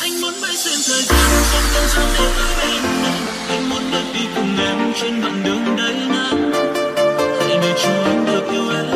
anh muốn bay xuyên thời gian trong cơn gió em ở bên anh anh muốn được đi cùng em trên đoạn đường đầy nắng hãy để cho anh được yêu em.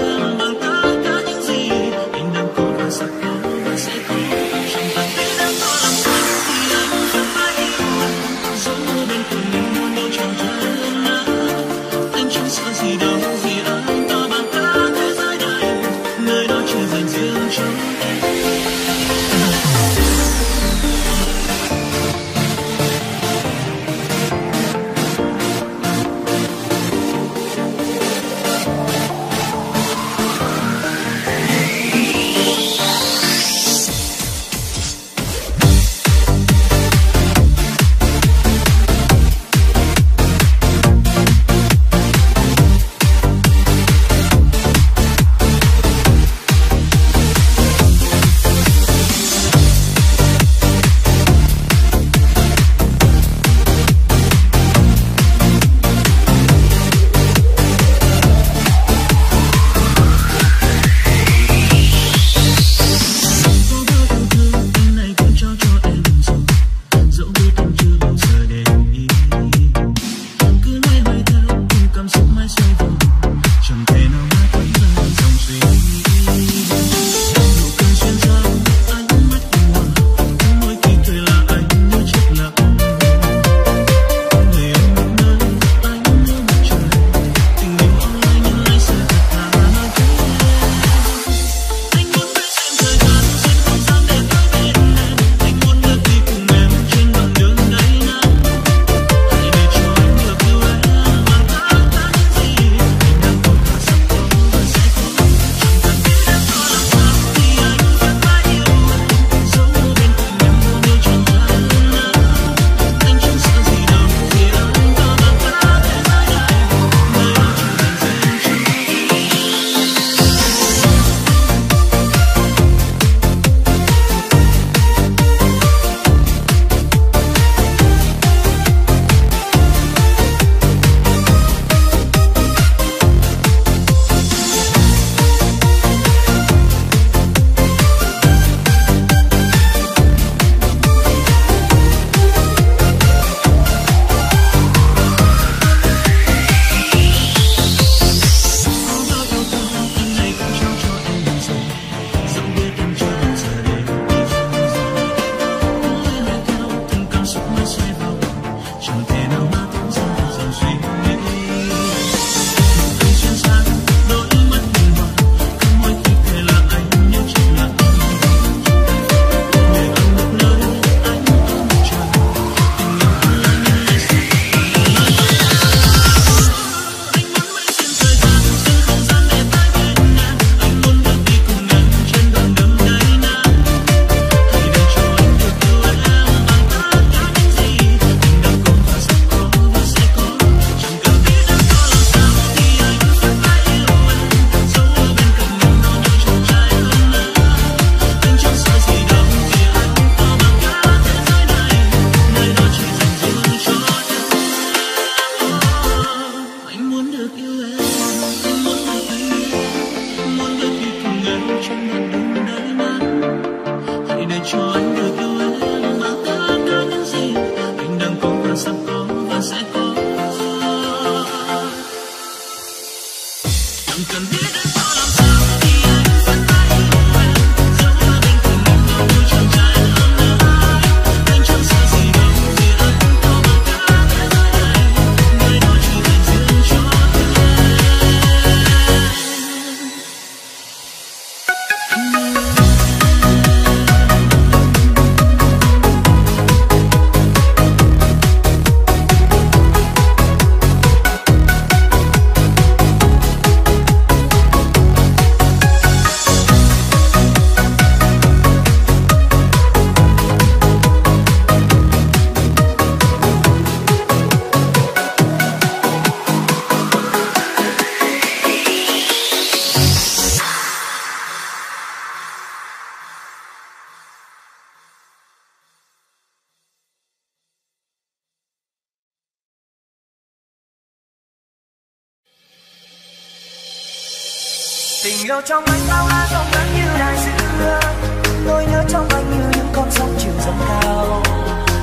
chiều trong anh bao la rộng lớn như đại dương nỗi nhớ trong anh như những con sóng chiều dâng cao.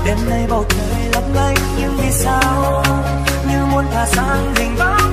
Đêm nay bầu trời lấp lánh những vì sao? Như muốn thả sang hình bóng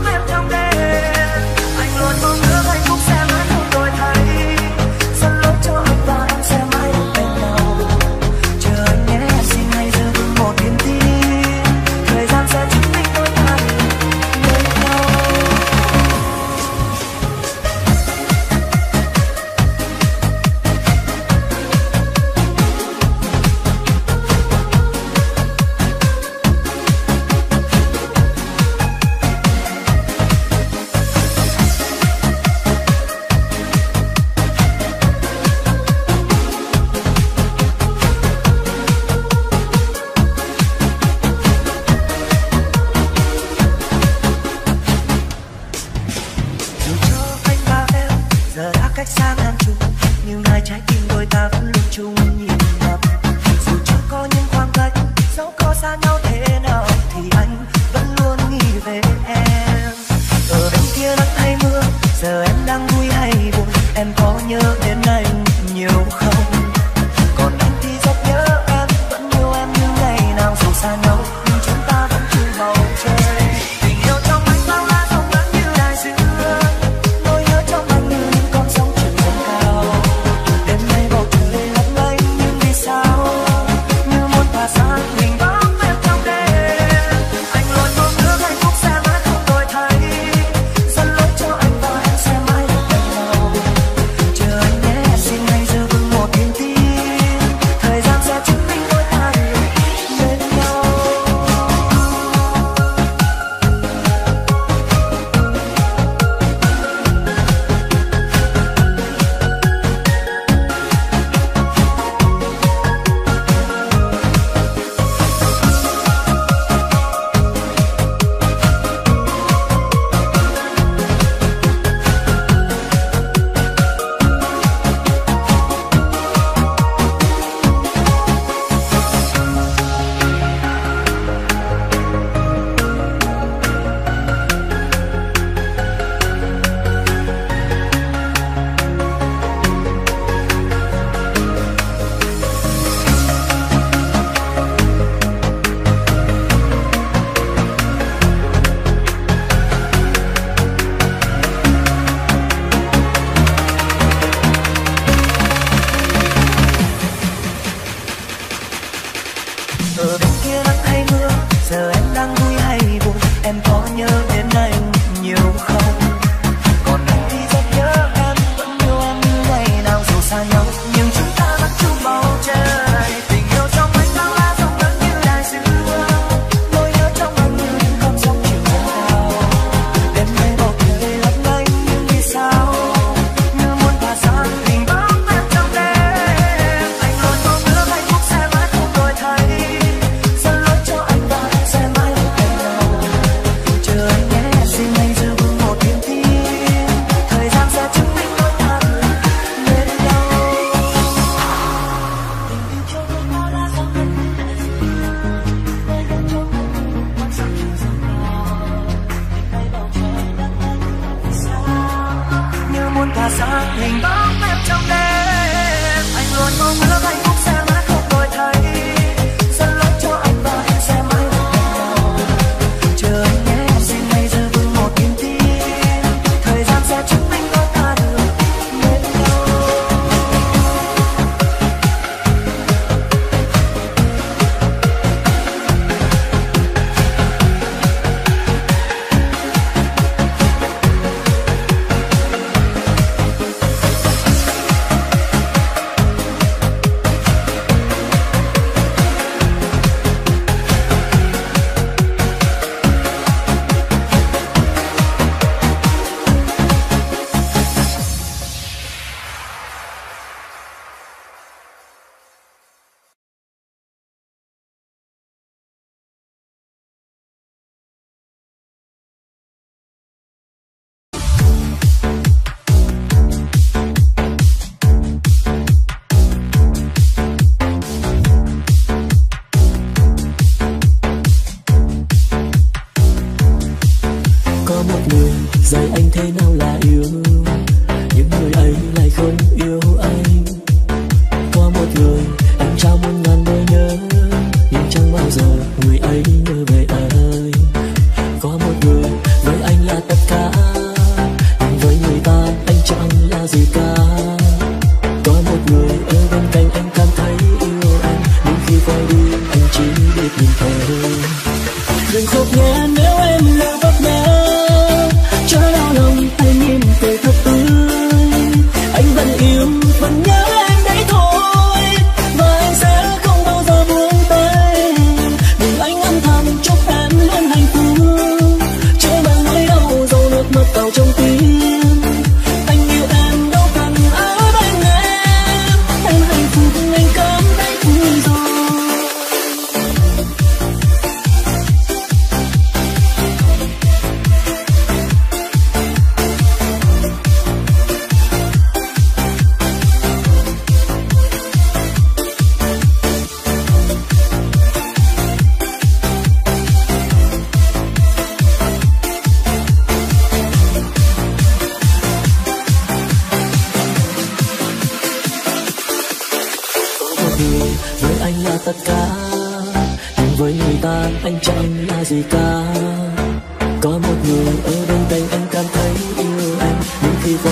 nhưng khi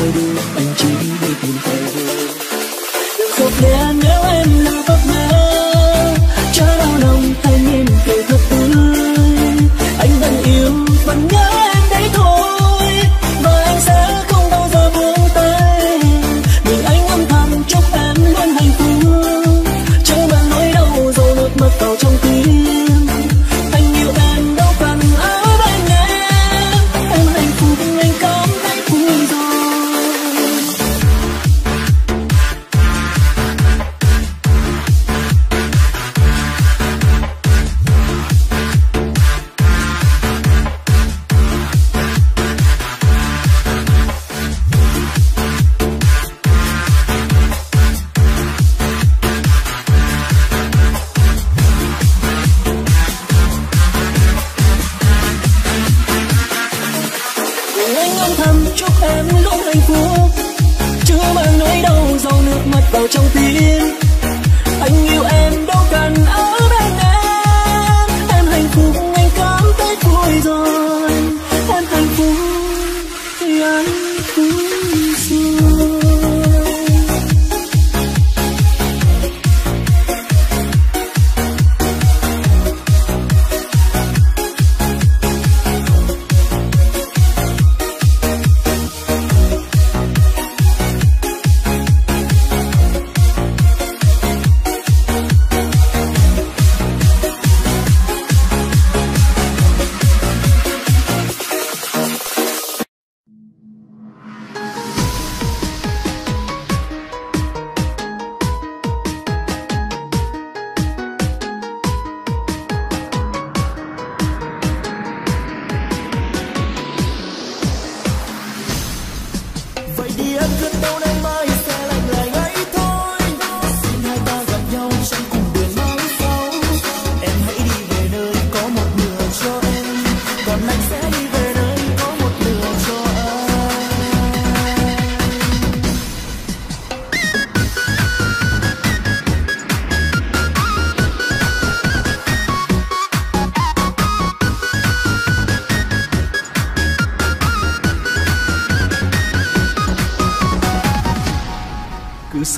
quay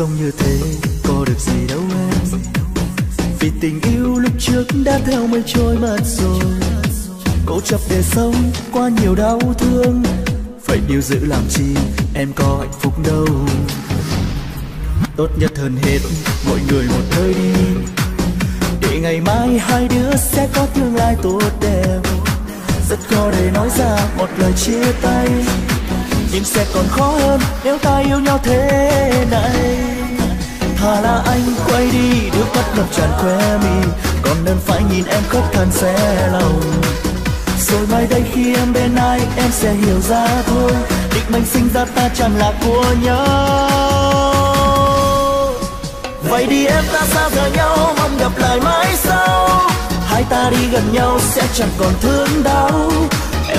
sống như thế, có được gì đâu em. Vì tình yêu lúc trước đã theo mây trôi mất rồi. Cố chấp để sống qua nhiều đau thương. Phải điều giữ làm chi, em có hạnh phúc đâu? Tốt nhất hơn hết mọi người một nơi đi. Để ngày mai hai đứa sẽ có tương lai tốt đẹp. Rất khó để nói ra một lời chia tay nhưng sẽ còn khó hơn nếu ta yêu nhau thế này. Thà là anh quay đi nước mắt ngập tràn khóe mi, còn đơn phải nhìn em khóc than xé lòng. Rồi mai đây khi em bên ai, em sẽ hiểu ra thôi, định mệnh sinh ra ta chẳng là của nhau. Vậy đi em ta xa rời nhau, mong gặp lại mãi sau. Hai ta đi gần nhau sẽ chẳng còn thương đau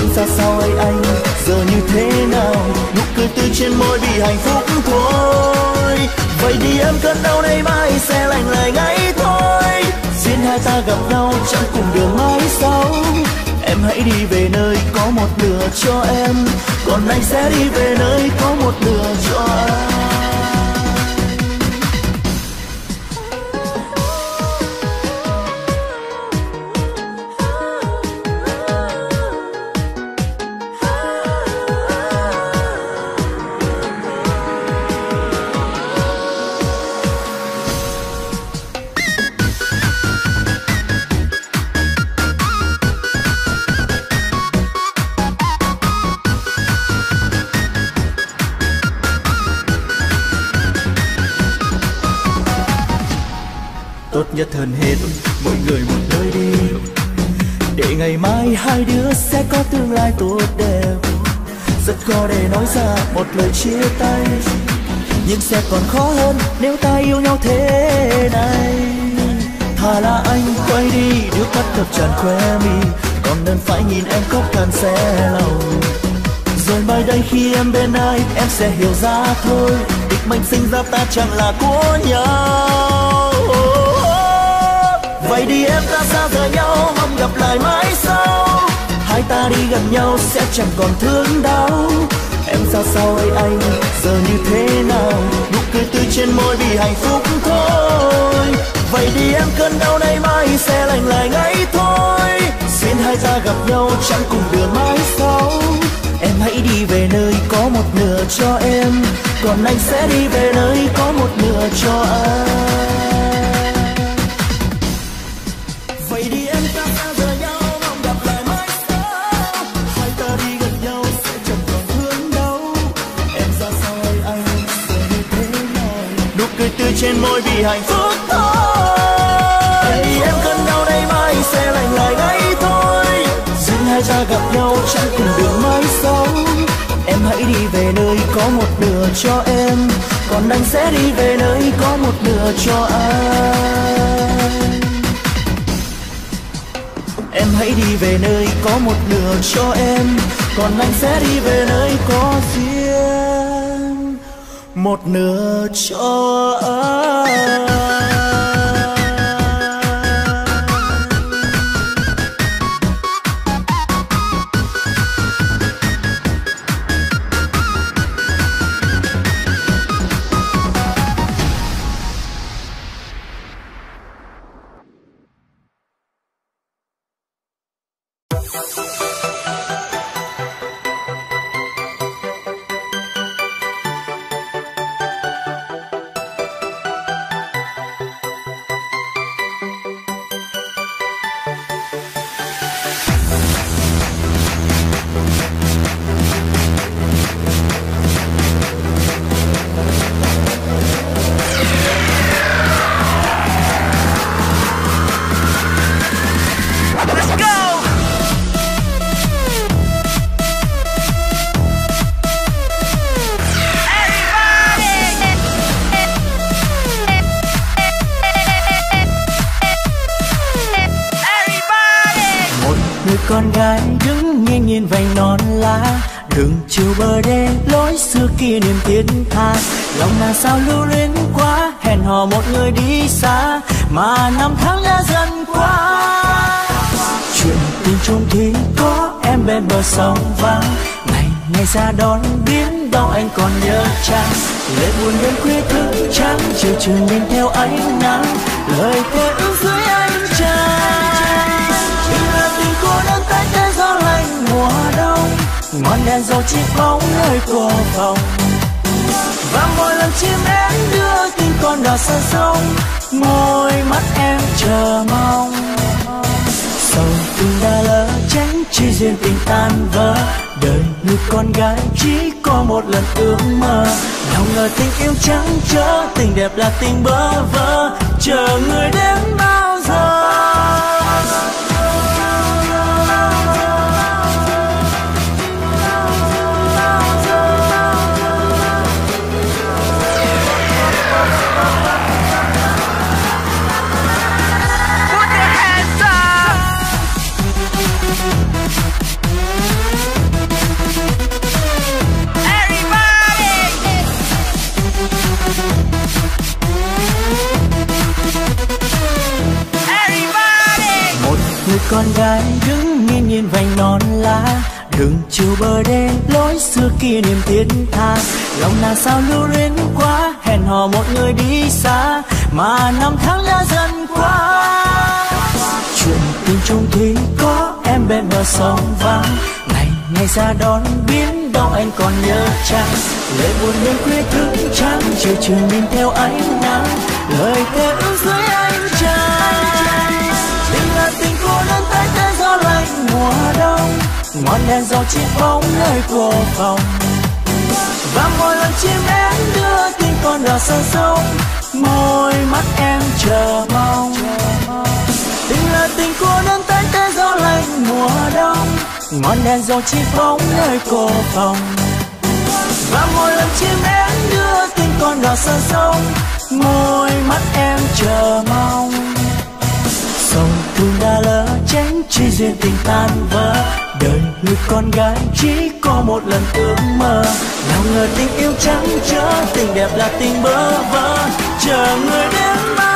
em ra sao ấy anh. Giờ như thế nào? Nụ cười từ trên môi vì hạnh phúc thôi. Vậy đi em cơn đau này mai sẽ lành lại ngay thôi. Xin hai ta gặp nhau chẳng cùng đường mãi sau. Em hãy đi về nơi có một nửa cho em. Còn anh sẽ đi về nơi có một nửa cho anh lời chia tay. Nhưng sẽ còn khó hơn nếu ta yêu nhau thế này. Thà là anh quay đi, nước mắt ngập tràn khóe mi. Còn nên phải nhìn em khóc than xe lòng. Rồi mai đây khi em bên ai, em sẽ hiểu ra thôi. Địch mệnh sinh ra ta chẳng là của nhau. Vậy đi em ta xa rời nhau, mong gặp lại mãi sau. Hai ta đi gần nhau sẽ chẳng còn thương đau em ra sao ấy anh. Giờ như thế nào? Nụ cười tươi trên môi vì hạnh phúc thôi. Vậy đi em cơn đau này mai sẽ lành lại ngay thôi. Xin hai ta gặp nhau chẳng cùng đường mãi sau. Em hãy đi về nơi có một nửa cho em. Còn anh sẽ đi về nơi có một nửa cho anh. Tươi trên môi vì hạnh phúc thôi. Em em cơn đau đây mai sẽ lành lại ngay thôi. Duyên hai ta gặp nhau chẳng cùng đường mãi sau em hãy đi về nơi có một nửa cho em. Còn anh sẽ đi về nơi có một nửa cho anh. Em hãy đi về nơi có một nửa cho em. Còn anh sẽ đi về nơi có riêng một nửa cho anh sao lưu luyến quá, hẹn hò một người đi xa, mà năm tháng đã dần qua. Chuyện tình chung thì có, em bên bờ sông vắng. Ngày ngày ra đón biến đâu anh còn nhớ chăng? Lệ buồn đêm khuya thức trắng, chiều trường nhìn theo ánh nắng. Lời thề ước dưới ánh trăng. Tình là tình cô đơn tay thế gió lạnh mùa đông. Ngọn đèn dầu chiếc bóng nơi cô phòng mỗi lần chim én đưa tin con đò xa sông, môi mắt em chờ mong. Sầu tình đã lỡ tránh chi duyên tình tan vỡ, đời người con gái chỉ có một lần ước mơ. Nào ngờ tình yêu trắng trở, tình đẹp là tình bơ vơ, chờ người đến bao con gái đứng nghiêng nhìn vành non lá. Đường chiều bờ đê lối xưa kia niềm thiết tha. Lòng nàng sao lưu luyến quá, hẹn hò một người đi xa. Mà năm tháng đã dần qua. Chuyện tình chung thủy có em bên bờ sông vắng ngày ngày ra đón biến đâu anh còn nhớ chăng lệ buồn đêm khuya thức trắng, chiều trường nhìn theo ánh nắng. Lời thề ngọn đèn dầu chiếc bóng nơi cô phòng. Và mỗi lần chim én đưa tin con đò sân sông môi mắt em chờ mong. Tình là tình cô đơn tay tê gió lạnh mùa đông. Ngọn đèn dầu chiếc bóng nơi cô phòng. Và mỗi lần chim én đưa tin con đò sân sông môi mắt em chờ mong. Sông thương đã lỡ tránh chi duyên tình tan vỡ đời người con gái chỉ có một lần ước mơ. Nào ngờ tình yêu trắng trở, tình đẹp là tình bơ vơ. Chờ người đến bao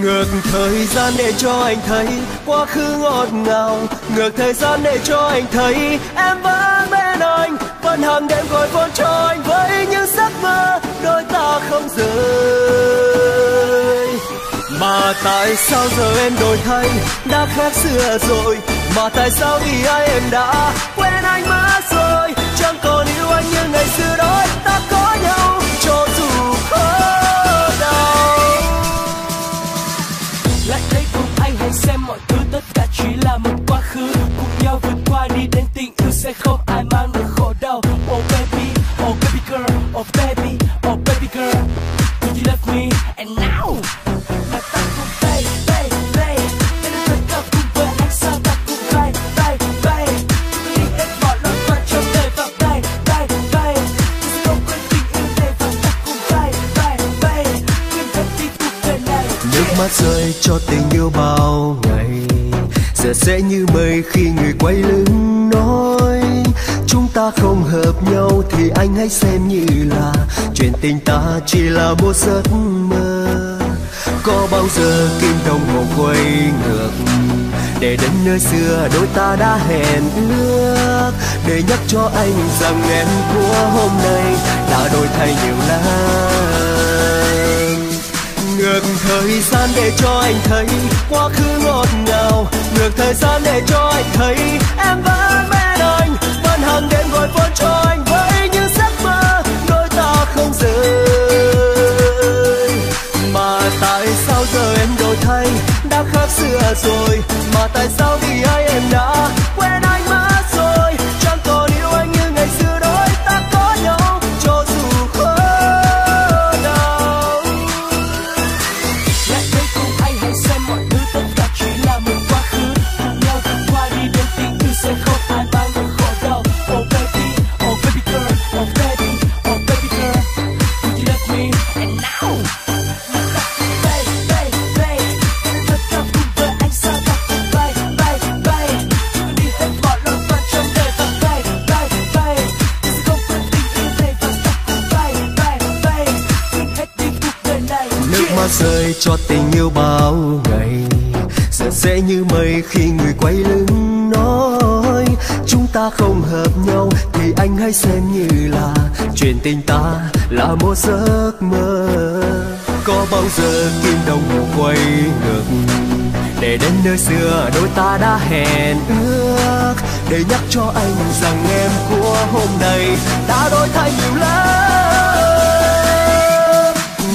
ngược thời gian để cho anh thấy quá khứ ngọt ngào. Ngược thời gian để cho anh thấy em vẫn bên anh. Vẫn hàng đêm gọi vốn cho anh với những giấc mơ đôi ta không rời. Mà tại sao giờ em đổi thay? Đã khác xưa rồi. Mà tại sao vì ai em đã quên anh mất rồi? Chẳng còn yêu anh như ngày xưa đó. Sẽ không ai mang được khổ đau oh baby oh baby girl oh baby oh baby girl. Would you love me? And now là ta cùng bay bay bay, ta đã thật cao cùng với anh sao ta cùng bay bay bay chúng ta đi hết mọi lo toan trong đời và bay bay bay ta sẽ không quên tình yêu này và ta cùng bay bay bay quên hết đi cuộc đời này nước mắt rơi cho tình là một giấc mơ. Có bao giờ kim đồng hồ quay ngược để đến nơi xưa đôi ta đã hẹn ước? Để nhắc cho anh rằng em của hôm nay đã đổi thay nhiều lắm ngược thời gian để cho anh thấy quá khứ ngọt ngào. Ngược thời gian để cho anh thấy em vẫn bên anh, vẫn hàng đêm gọi phone cho anh xưa rồi mà tại sao vì ai em đã cho tình yêu bao ngày. Giờ dễ như mây khi người quay lưng nói, chúng ta không hợp nhau thì anh hãy xem như là chuyện tình ta là một giấc mơ. Có bao giờ kim đồng hồ quay ngược để đến nơi xưa đôi ta đã hẹn ước? Để nhắc cho anh rằng em của hôm nay đã đổi thay nhiều lắm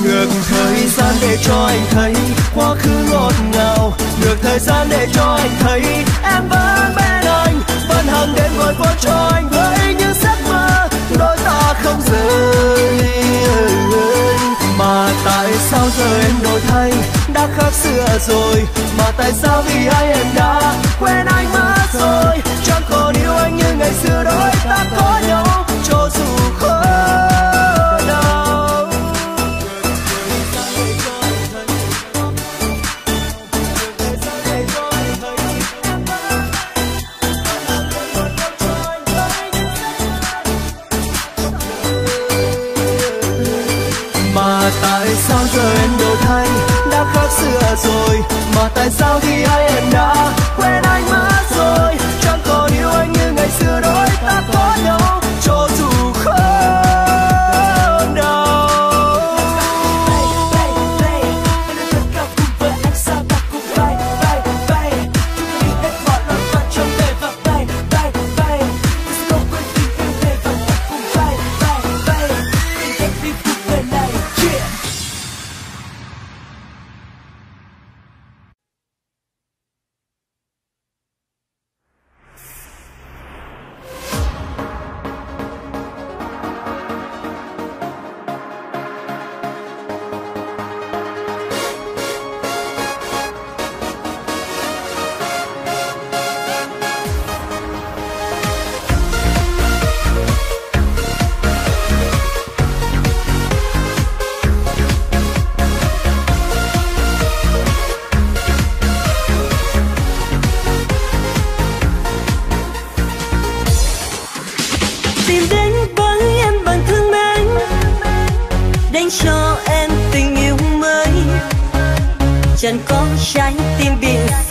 ngược thời gian để cho anh thấy quá khứ ngọt ngào. Ngược thời gian để cho anh thấy em vẫn bên anh, vẫn hàng đêm gọi vô cho anh với những giấc mơ đôi ta không rời mà tại sao giờ em đổi thay, đã khác xưa rồi? Mà tại sao vì ai em đã quên anh mất rồi? Chẳng còn yêu anh như ngày xưa đó. Sao khi ai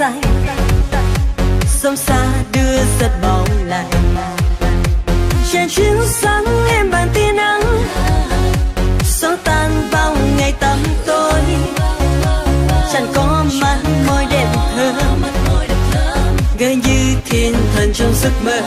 say sông xa đưa giật bóng lại. Trên chiếu sáng em bàn tia nắng. Gió tan vào ngày tắm tối. Chẳng có mắt môi đẹp thơm. Gợi như thiên thần trong giấc mơ.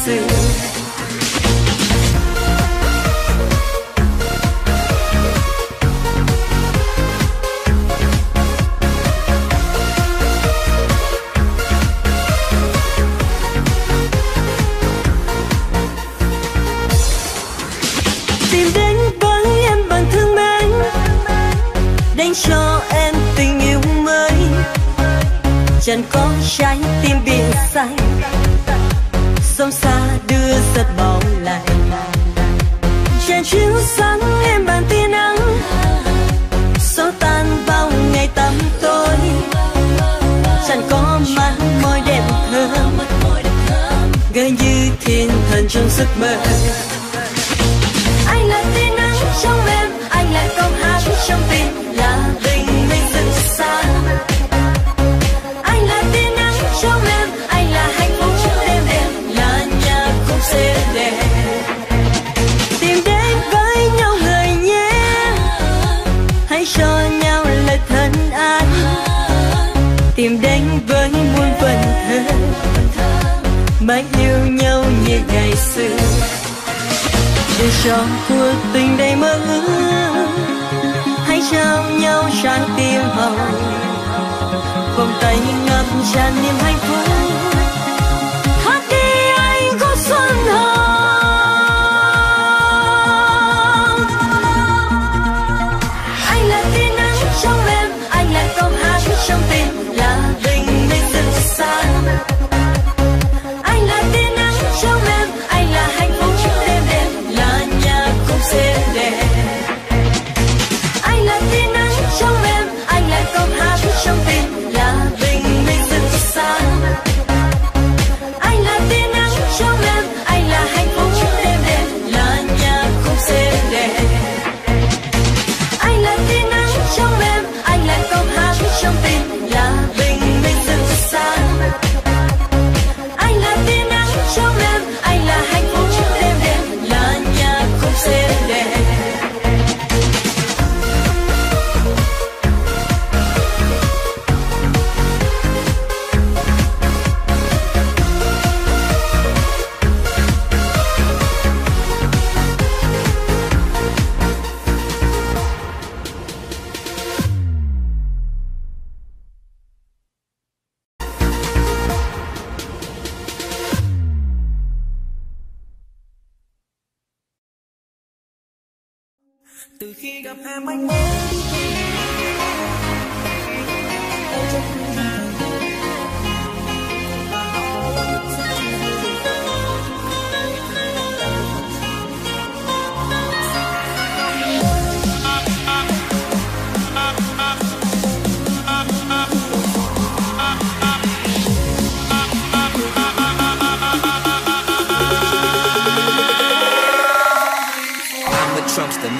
see. cho cuộc tình đầy mơ ước. Hãy trao nhau trái tim hồng. Vòng tay ngập tràn niềm hạnh phúc.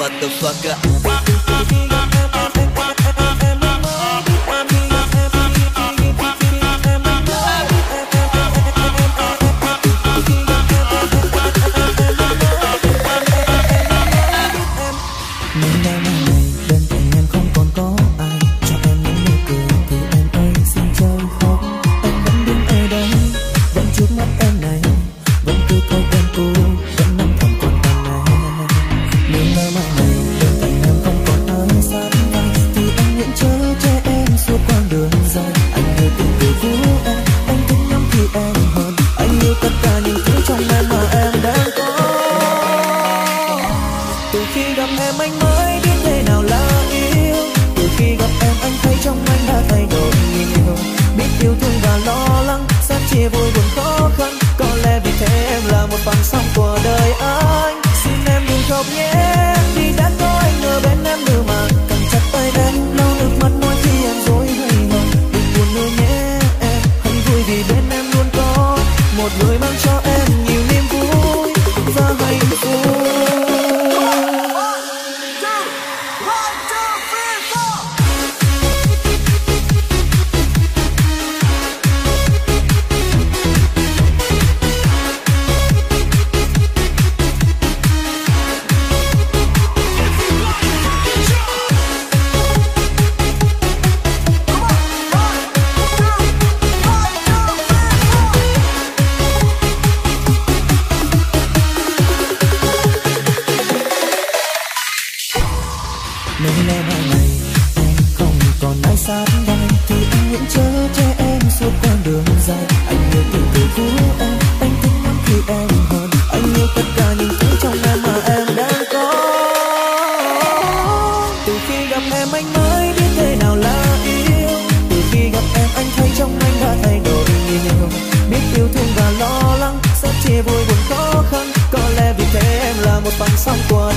motherfucker.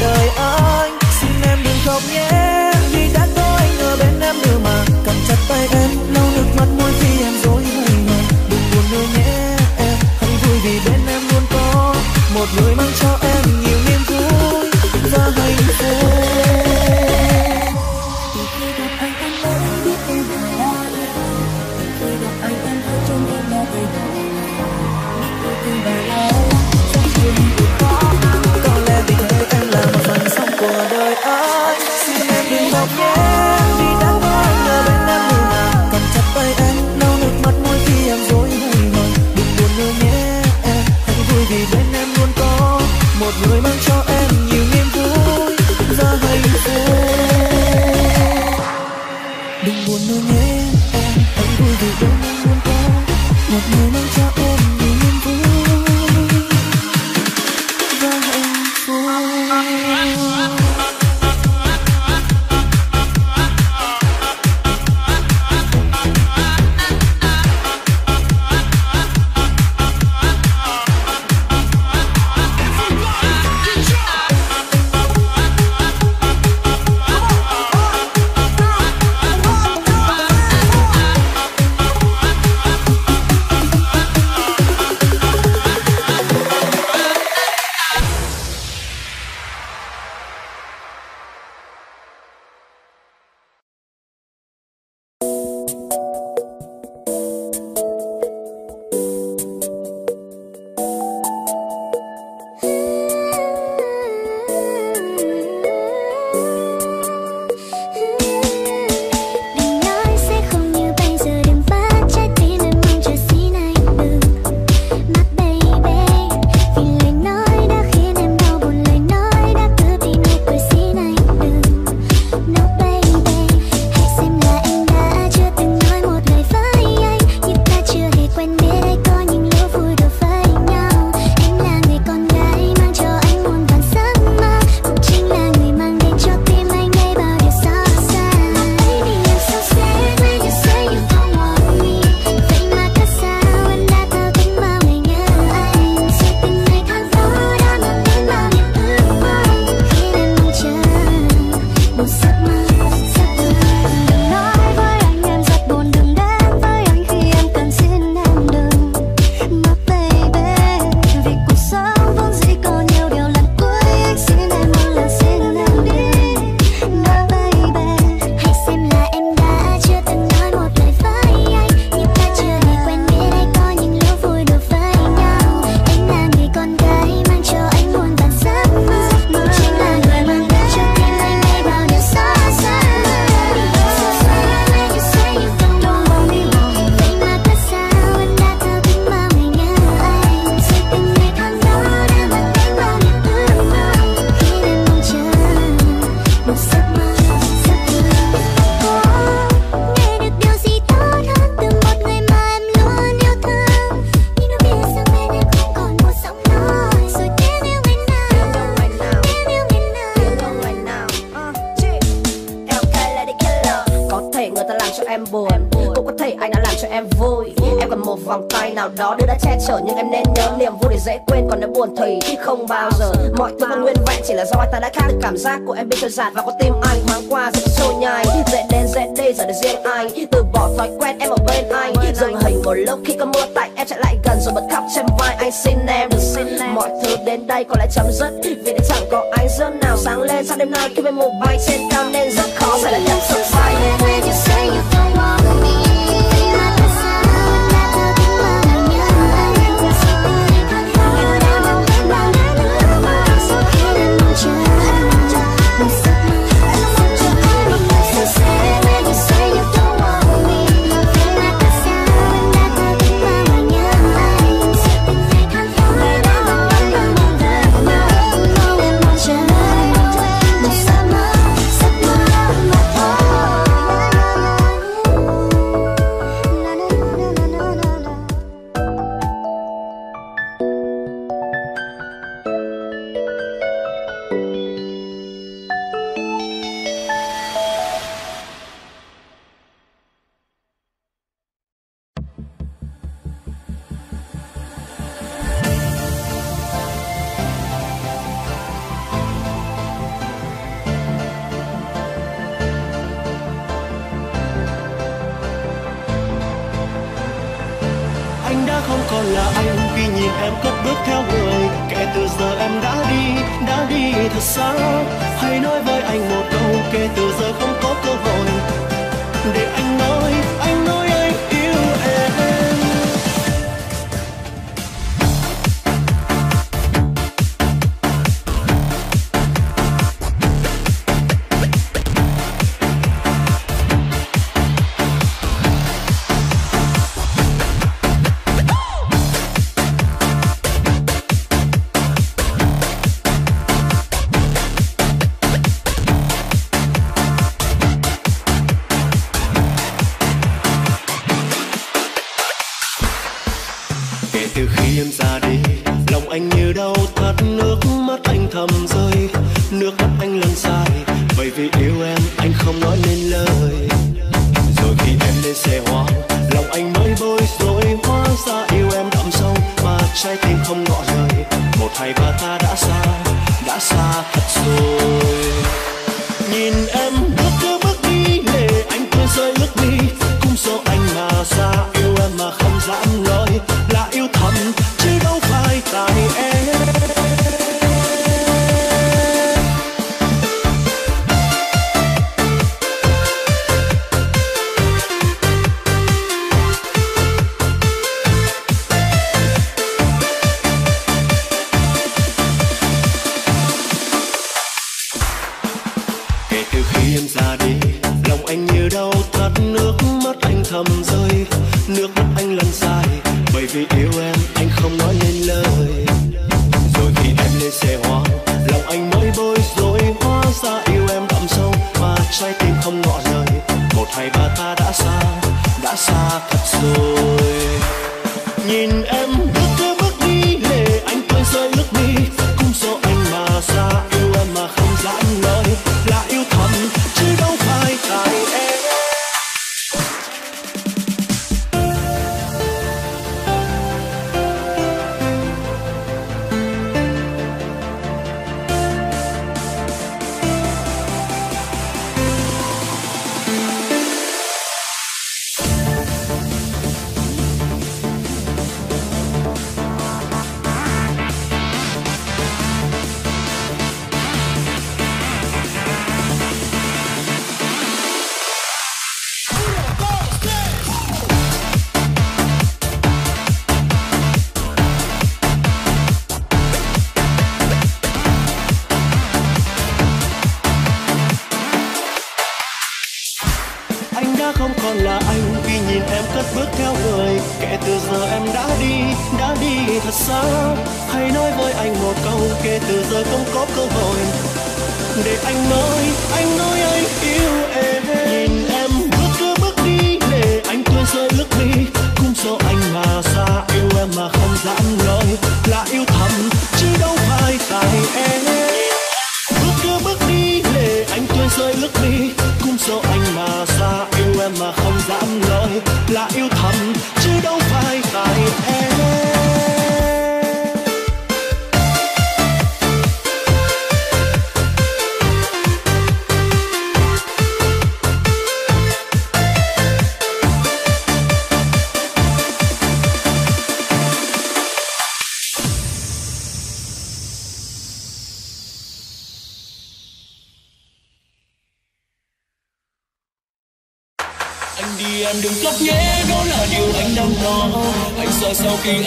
đời anh. Xin em đừng khóc nhé, vì đã có anh ở bên em nữa mà. Cầm chặt tay em, lau nước mắt môi khi em dối hay ngờ đừng buồn nữa nhé, em hãy vui vì bên em luôn có một người mang cho em 你们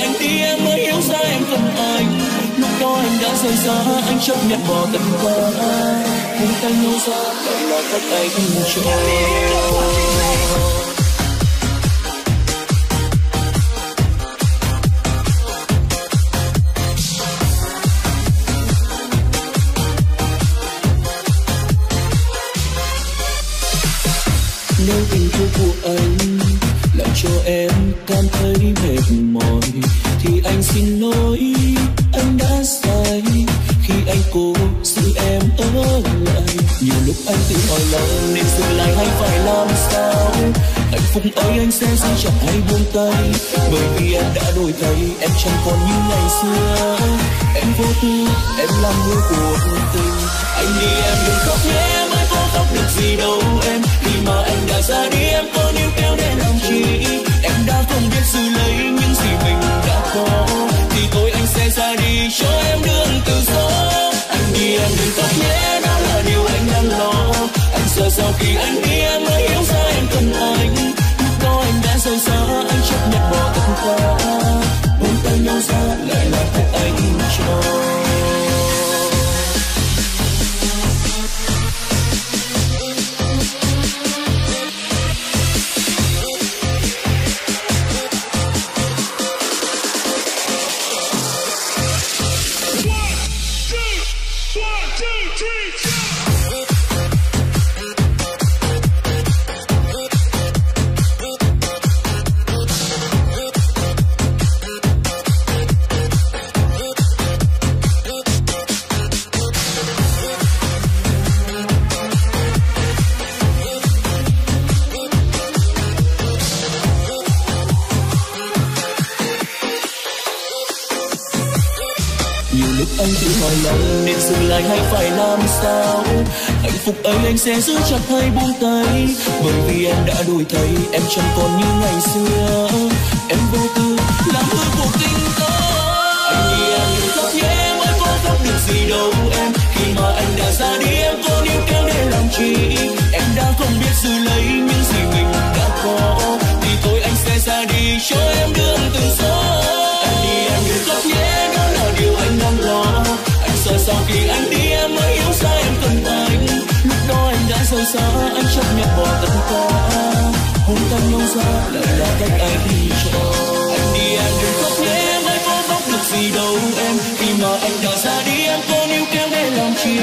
anh đi em mới hiểu ra em cần anh lúc đó em đã rời xa, anh chấp nhận bỏ tất cả buông ta nhau ra lại là cách anh cho nếu tình yêu của anh làm cho em cảm thấy mệt mỏi. Thì anh xin lỗi, anh đã sai. Khi anh cố giữ em ở lại, nhiều lúc anh tự hỏi lòng nên dừng lại hay phải làm sao? Hạnh phúc ấy anh sẽ giữ chặt hay buông tay. Bởi vì em đã đổi thay, em chẳng còn như ngày xưa. Em vô tư, em làm người của tình. Anh đi em đừng khóc nhé em ơi có khóc được gì đâu em. Khi mà anh đã ra đi, em có níu chi. Em đã không biết giữ lấy những gì mình đã có. Thì thôi anh sẽ ra đi, cho em đường tự do. Anh đi, em đừng khóc nhé, đó là điều anh đang lo. Anh sợ sau khi anh đi, em mới hiểu ra em cần anh sẽ giữ chặt hay buông tay. Bởi vì em đã đổi thay, em chẳng còn như ngày xưa. Em vô tư làm hư cuộc tình ta. Anh đi em đừng khóc nhé em ơi có khóc được gì đâu em. Khi mà anh đã ra đi xa lại là cách anh cho anh đi em đừng khóc nhé em ơi có khóc được gì đâu em. Khi mà anh đã ra đi em có níu kéo để làm chi?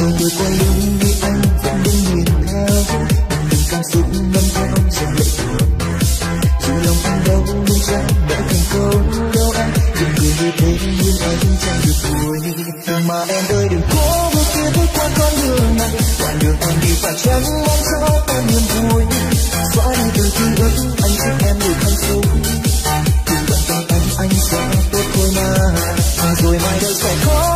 rồi người quay lưng đi anh vẫn đứng nhìn theo từng cảm xúc ngâm theo dòng lệ thường dù lòng anh đâu muốn chẳng đã thành công đâu anh đừng cười thế nhưng anh chẳng được vui nhưng mà em ơi đừng cố bước kia bước qua con đường này đoạn đường anh đi phải chẳng mong sao ta niềm vui xóa đi từ ký ức anh giúp em được hạnh phúc cùng bạn con anh sẽ tốt thôi mà à, rồi mai đây sẽ khó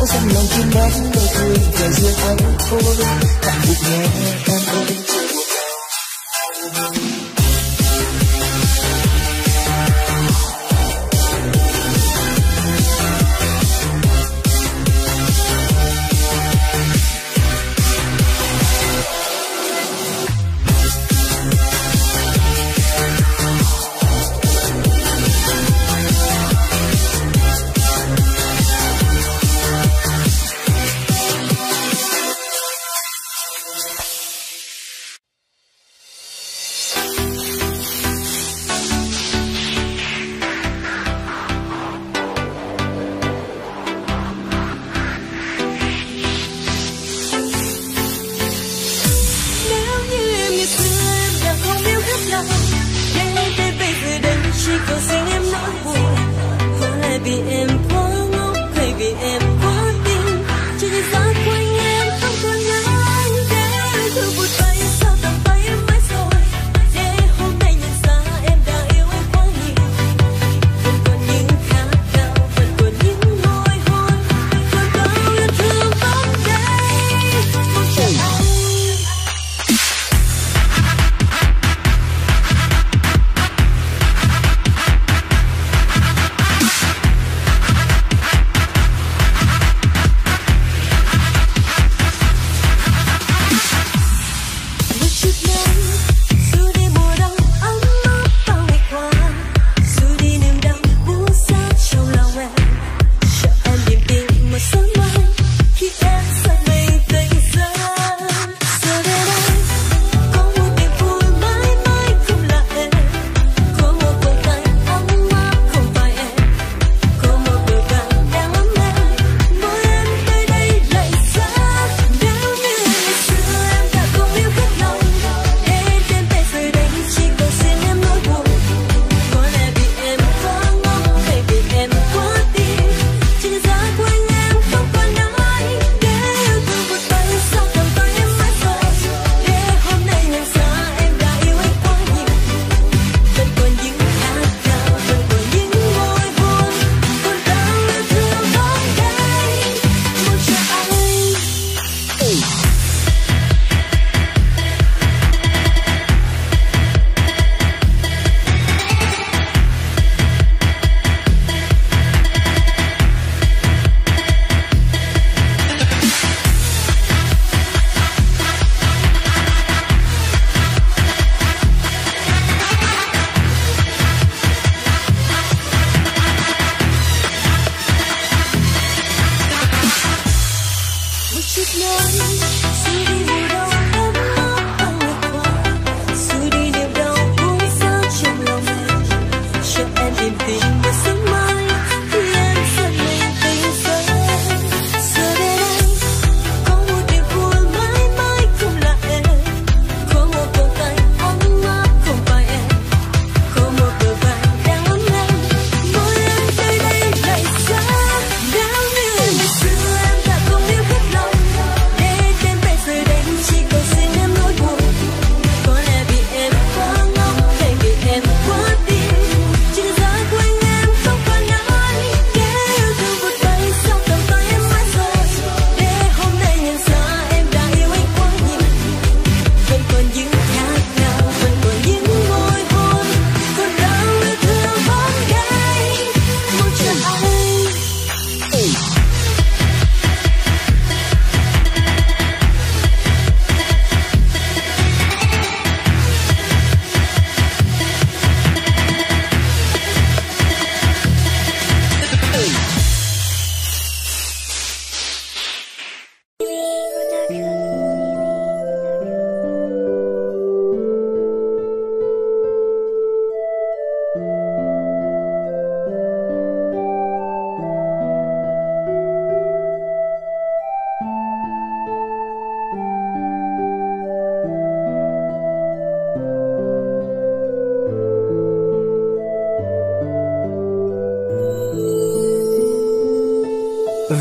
dỗ dành lòng chim đắm đôi cười về duyên hạnh phúc tạm biệt nhé em ơi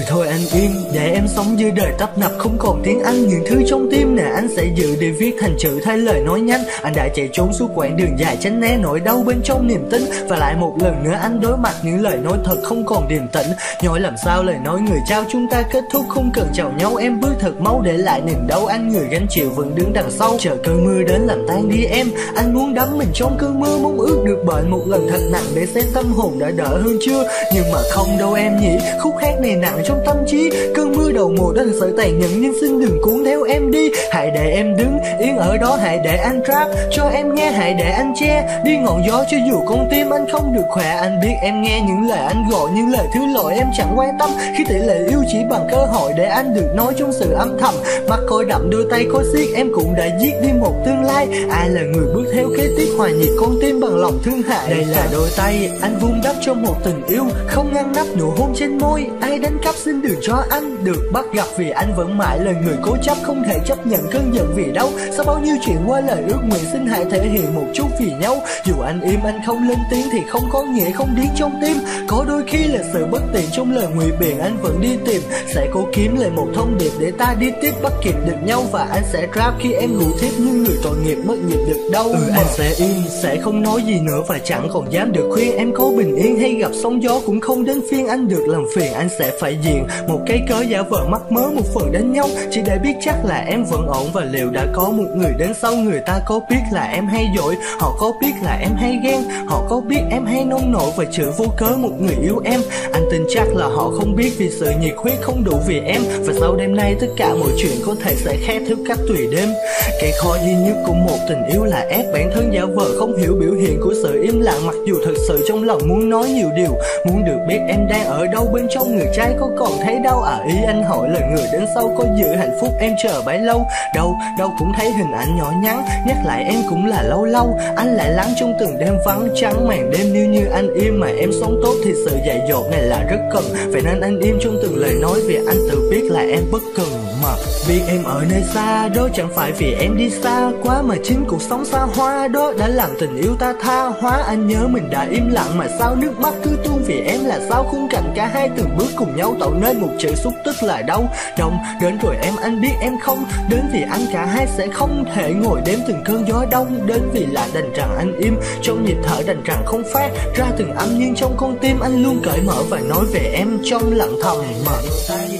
Thôi anh yên Để em sống dưới đời tấp nập. Không còn tiếng Anh, Những thứ trong tim nè, anh sẽ giữ để viết thành chữ thay lời nói nhanh. Anh đã chạy trốn suốt quãng đường dài, tránh né nỗi đau bên trong niềm tin. Và lại một lần nữa, anh đối mặt những lời nói thật không còn điềm tĩnh. Nhói làm sao lời nói người trao chúng ta kết thúc không cần chào nhau. Em bước thật máu để lại niềm đau, anh người gánh chịu vẫn đứng đằng sau. Chờ cơn mưa đến làm tan đi em, Anh muốn đắm mình trong cơn mưa muốn ước được bệnh. Một lần thật nặng để xem tâm hồn đã đỡ hơn chưa. Nhưng mà không đâu em nhỉ, Khúc hát này nặng trong tâm trí. Cơn mưa đầu mùa đã thật sự tàn nhẫn Nhưng xin đừng cuốn theo em đi. Hãy để em đứng yên ở đó, Hãy để anh rap cho em nghe, Hãy để anh che đi ngọn gió. Cho dù con tim anh không được khỏe, Anh biết em nghe những lời anh gọi, Những lời thứ lỗi em chẳng quan tâm. Khi tỷ lệ yêu chỉ bằng cơ hội Để anh được nói trong sự âm thầm. Mắt coi đậm, đôi tay khói xiết Em cũng đã giết đi một tương lai. Ai là người bước theo kế tiếp, hòa nhịp con tim bằng lòng thương hại. Đây là đôi tay anh vun đắp cho một tình yêu Không ngăn nắp nụ hôn trên môi. Ai đánh cắp xin đừng cho anh được. Bắt gặp Vì anh vẫn mãi là người cố chấp Không thể chấp nhận cơn giận vì đâu Sau bao nhiêu chuyện qua lời ước nguyện Xin hãy thể hiện một chút vì nhau. Dù anh im anh không lên tiếng Thì không có nghĩa không điên trong tim. Có đôi khi là sự bất tiện trong lời ngụy biện Anh vẫn đi tìm. Sẽ cố kiếm lại một thông điệp Để ta đi tiếp bắt kịp được nhau. Và anh sẽ rap khi em ngủ thiếp Như người tội nghiệp mất nhịp được đâu Ừ anh sẽ im Sẽ không nói gì nữa Và chẳng còn dám được khuyên. Em có bình yên hay gặp sóng gió Cũng không đến phiên anh được. Làm phiền Anh sẽ phải diện. Một cái cớ giả vờ mắc mớ, một phần đến nhau Chỉ để biết chắc là em vẫn ổn Và liệu đã có một người đến sau. Người ta có biết là em hay dội Họ có biết là em hay ghen, Họ có biết em hay nông nổi Và chữ vô cớ một người yêu em. Anh tin chắc là họ không biết Vì sự nhiệt huyết không đủ vì em. Và sau đêm nay tất cả mọi chuyện có thể sẽ khác theo cách tùy đêm. Cái khó duy nhất của một tình yêu là ép bản thân giả vờ Không hiểu biểu hiện của sự im lặng. Mặc dù thật sự trong lòng muốn nói nhiều điều, Muốn được biết em đang ở đâu bên trong người trai có còn thấy đau à? Ý anh hỏi lời người đến sau có giữ hạnh phúc em chờ bấy lâu? Đâu đâu cũng thấy hình ảnh nhỏ nhắn, nhắc lại em cũng là lâu lâu. Anh lại lắng trong từng đêm vắng trắng màn đêm. Nếu như anh im mà em sống tốt thì sự dạy dỗ này là rất cần. Vậy nên anh im trong từng lời nói vì anh tự biết là em bất cần. Vì em ở nơi xa, đó chẳng phải vì em đi xa quá mà chính cuộc sống xa hoa, đó đã làm tình yêu ta tha hóa. Anh nhớ mình đã im lặng mà sao nước mắt cứ tuôn? Vì em là sao khung cảnh cả hai từng bước cùng nhau tạo nên một chữ xúc tích là đau Đồng đến rồi em, anh biết em không? Đến vì anh cả hai sẽ không thể ngồi đếm từng cơn gió đông. Đến vì là đành rằng anh im, trong nhịp thở đành rằng không phát ra từng âm nhưng trong con tim. Anh luôn cởi mở và nói về em trong lặng thầm mà tay.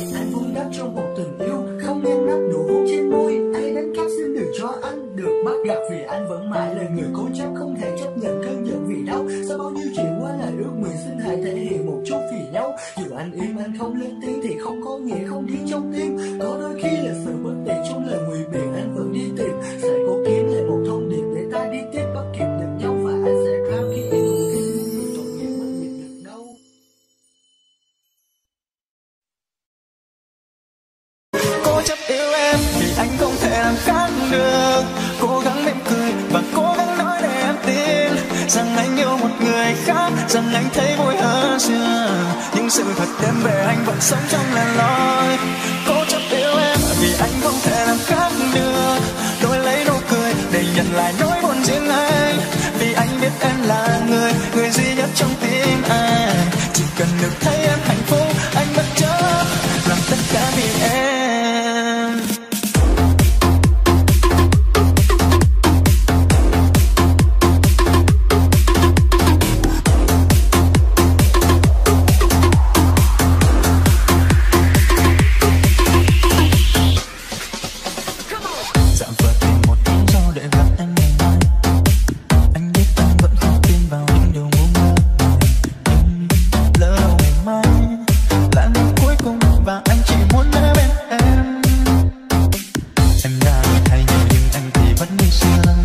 permission